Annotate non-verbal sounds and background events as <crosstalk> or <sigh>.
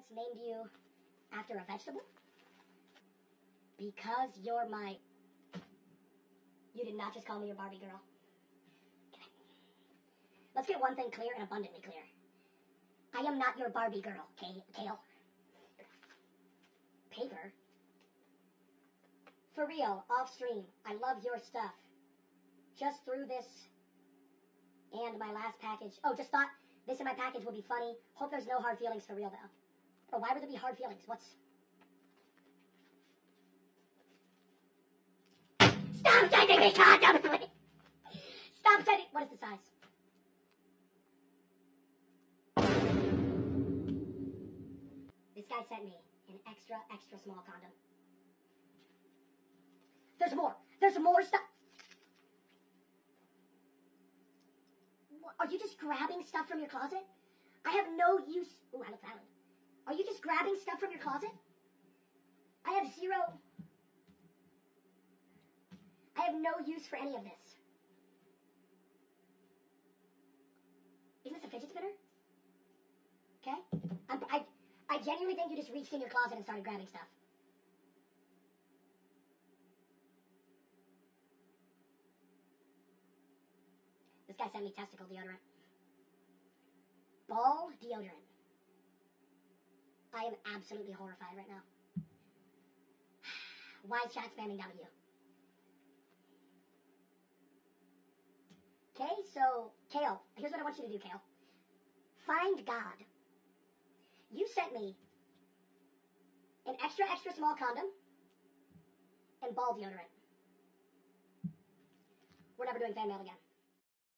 parents named you after a vegetable? Because you're my. You did not just call me your Barbie girl. Okay. Let's get one thing clear and abundantly clear. I am not your Barbie girl, Kay- Kale. Paper? For real, off stream. I love your stuff. Just through this and my last package. Oh, just thought this in my package would be funny. Hope there's no hard feelings for real though. Or why would there be hard feelings? What's Stop sending me condoms! Stop sending. What is the size? This guy sent me an extra, extra small condom. There's more. There's more stuff. Are you just grabbing stuff from your closet? I have no use. Ooh, I look valid. Are you just grabbing stuff from your closet? I have zero. I have no use for any of this. Isn't this a fidget spinner? Okay? I'm, I, I genuinely think you just reached in your closet and started grabbing stuff. This guy sent me testicle deodorant. Ball deodorant. I am absolutely horrified right now. <sighs> Why is chat spamming W? Okay, so, Kale, here's what I want you to do, Kale. Find God. You sent me an extra, extra small condom and ball deodorant. We're never doing fan mail again.